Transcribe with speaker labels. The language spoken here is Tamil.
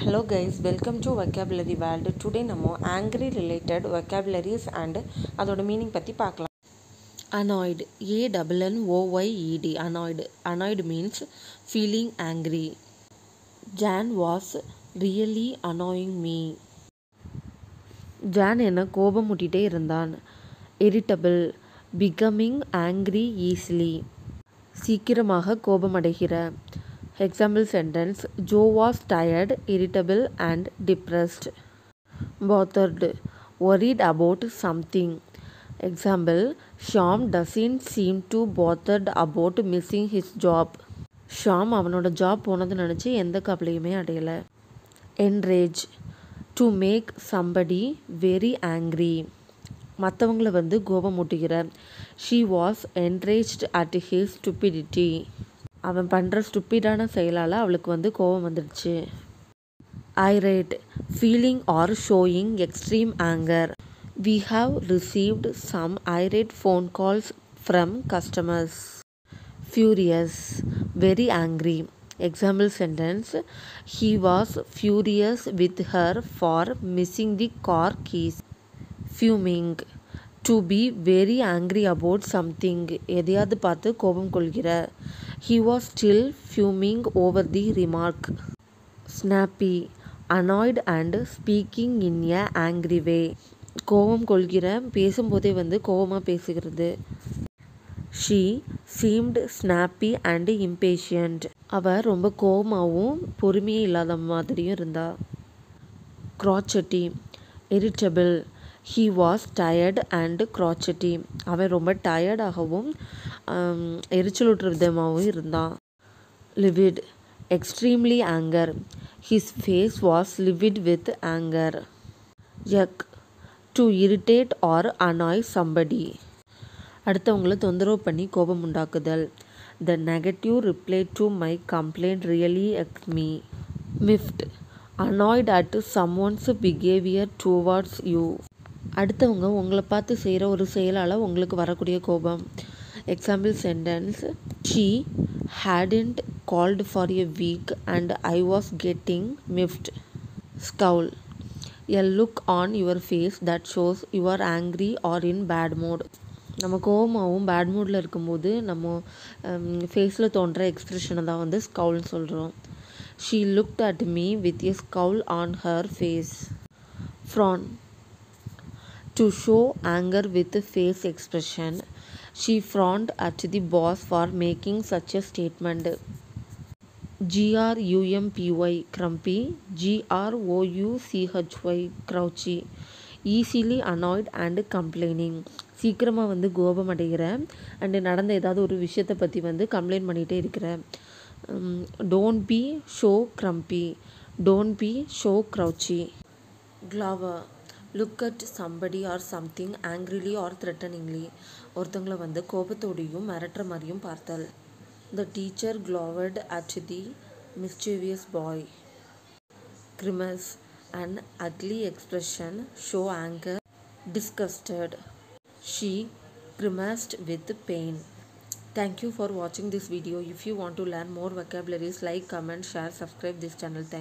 Speaker 1: Hello guys welcome to vocabulary world today நம்ம ஆங்கிரி ரிலேட்டட் vocabularies அண்ட் அதோட மீனிங் பற்றி பார்க்கலாம். Annoyed A double N O Y E D annoyed annoyed means feeling angry John was really annoying me John என்ன கோபம் முட்டிகிட்டே இருந்தான். இரிட்டபிள் பிகமிங் ஆங்க்ரி ஈஸிலி சீக்கிரமாக கோபமடைகிற. Example sentence Joe was tired irritable and depressed bothered worried about something example Sam doesn't seem to bothered about missing his job Sam அவனோட ஜாப் போனது நினச்சி எந்த கவலையுமே அடையலை. Enrage to make somebody very angry மற்றவங்கள வந்து கோபமூட்டுகிற. She was enraged at his stupidity அவன் பண்ணுற ஸ்டுப்பிடான செயலால் அவளுக்கு வந்து கோபம் வந்துடுச்சு. Irate feeling or showing extreme anger we have received some irate phone calls from customers furious very angry example sentence he was furious with her for missing the car keys fuming to be very angry about something எதையாவது பார்த்து கோபம் கொள்கிற. He was still fuming over the remark snappy annoyed and speaking in a angry way கோபம் கொள்கிற பேசும்போதே வந்து கோபமாக பேசுகிறது. She seemed snappy and impatient அவள் ரொம்ப கோபமாகவும் பொறுமையே இல்லாத மாதிரியும் இருந்தா. Crotchety irritable he was tired and crotchety அவன் ரொம்ப டயர்டாகவும் எரிச்சலூட்டுற விதமாகவும் இருந்தான். Livid extremely anger his face was livid with anger irk to irritate or annoy somebody அடுத்தவங்கள தொந்தரவு பண்ணி கோபம் உண்டாக்குதல். The negative reply to my complaint really irks me miffed annoyed at someone's behaviour towards you அடுத்தவங்க உங்களை பார்த்து செய்கிற ஒரு செயலால் உங்களுக்கு வரக்கூடிய கோபம். Example sentence she hadn't called for a week and I was getting miffed scowl a look on your face that shows you are angry or in bad mood நம்ம கோபமாகவும் பேட் மூடில் இருக்கும்போது நம்ம um, ஃபேஸில் தோன்ற எக்ஸ்ப்ரெஷனை தான் வந்து ஸ்கவுல்னு சொல்கிறோம் she looked at me with a scowl on her face prawn to show anchor with face expression she front at the pass for making such a statement ஜிஆர்யூஎம்பிஒய் க்ரம்பி ஜிஆர்ஓயூசிஹெச்ஒய் க்ரௌச்சி easily annoyed and complaining சீக்கிரமாக வந்து கோபம் அடைகிறேன். அண்டு நடந்த ஏதாவது ஒரு விஷயத்தை பற்றி வந்து கம்ப்ளைண்ட் பண்ணிகிட்டே இருக்கிறேன். Don't be so grumpy don't be so grouchy glower Look at somebody or something angrily or threateningly ஒருத்தவங்களை வந்து கோபத்தோடையும் மிரட்டுற மாதிரியும் பார்த்தல் the teacher glowered at the mischievous boy grimace an ugly expression show anger disgusted. She grimaced with pain. Thank you for watching this video. If you want to learn more vocabularies, like, comment, share, subscribe this channel. Thank